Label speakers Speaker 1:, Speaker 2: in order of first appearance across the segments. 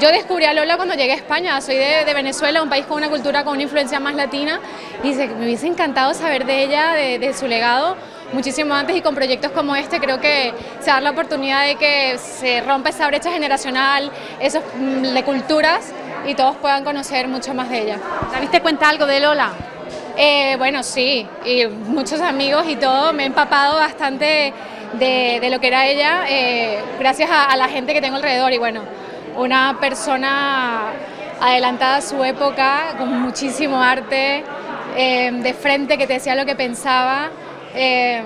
Speaker 1: Yo descubrí a Lola cuando llegué a España, soy de, Venezuela, un país con una cultura con una influencia más latina, y me hubiese encantado saber de ella, de, su legado, muchísimo antes y con proyectos como este. Creo que se da la oportunidad de que se rompa esa brecha generacional, esos mm, de culturas y todos puedan conocer mucho más de ella.
Speaker 2: ¿Te diste cuenta algo de Lola?
Speaker 1: Eh, bueno, sí, y muchos amigos y todo, me he empapado bastante de, lo que era ella, eh, gracias a, a la gente que tengo alrededor. Y bueno, una persona adelantada a su época, con muchísimo arte, eh, de frente que te decía lo que pensaba, eh,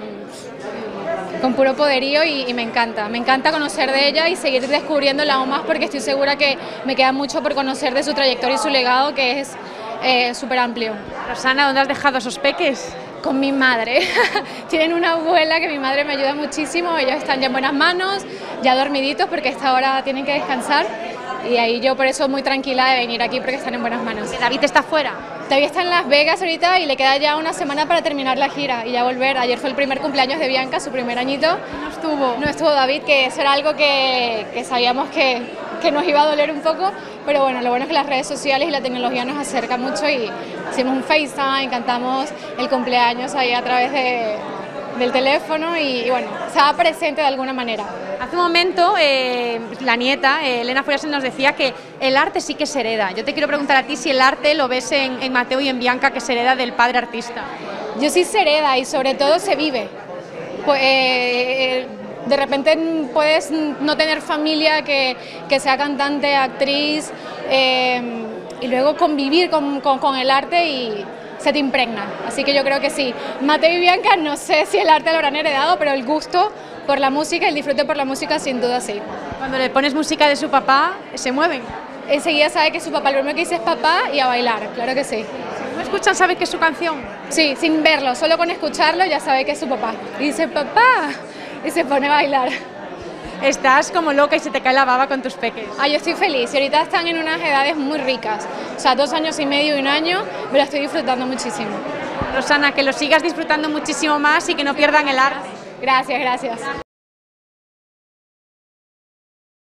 Speaker 1: con puro poderío y, me encanta. Me encanta conocer de ella y seguir descubriéndola aún más porque estoy segura que me queda mucho por conocer de su trayectoria y su legado que es eh, súper amplio.
Speaker 2: Rosana, ¿dónde has dejado esos peques?
Speaker 1: con mi madre. Tienen una abuela que mi madre me ayuda muchísimo, ellos están ya en buenas manos, ya dormiditos porque a esta hora tienen que descansar y ahí yo por eso muy tranquila de venir aquí porque están en buenas manos.
Speaker 2: ¿David está fuera?
Speaker 1: David está en Las Vegas ahorita y le queda ya una semana para terminar la gira y ya volver. Ayer fue el primer cumpleaños de Bianca, su primer añito.
Speaker 2: No estuvo.
Speaker 1: No estuvo David, que eso era algo que, que sabíamos que, que nos iba a doler un poco, pero bueno, lo bueno es que las redes sociales y la tecnología nos acercan mucho y hicimos un FaceTime, cantamos el cumpleaños ahí a través de, del teléfono y, bueno, estaba presente de alguna manera.
Speaker 2: Hace un momento eh, la nieta, eh, Elena Furiasen, nos decía que el arte sí que se hereda. Yo te quiero preguntar a ti si el arte lo ves en, Mateo y en Bianca que se hereda del padre artista.
Speaker 1: Yo sí se hereda y sobre todo se vive. Pues, eh, de repente puedes no tener familia que, sea cantante, actriz, em, y luego convivir con, el arte y se te impregna. Así que yo creo que sí. Mateo y Bianca, no sé si el arte lo habrán heredado, pero el gusto por la música, el disfrute por la música, sin duda sí.
Speaker 2: Cuando le pones música de su papá, se mueven.
Speaker 1: Enseguida sabe que su papá, lo primero que dice es papá y a bailar, claro que sí.
Speaker 2: ¿No escuchan, sabe que es su canción?
Speaker 1: Sí, sin verlo, solo con escucharlo ya sabe que es su papá. Y dice, papá, y se pone a bailar.
Speaker 2: Estás como loca y se te cae la baba con tus peques.
Speaker 1: Ah, yo estoy feliz y ahorita están en unas edades muy ricas. O sea, dos años y medio y un año, me lo estoy disfrutando muchísimo.
Speaker 2: Rosana, que lo sigas disfrutando muchísimo más y que no pierdan el arte.
Speaker 1: Gracias, gracias.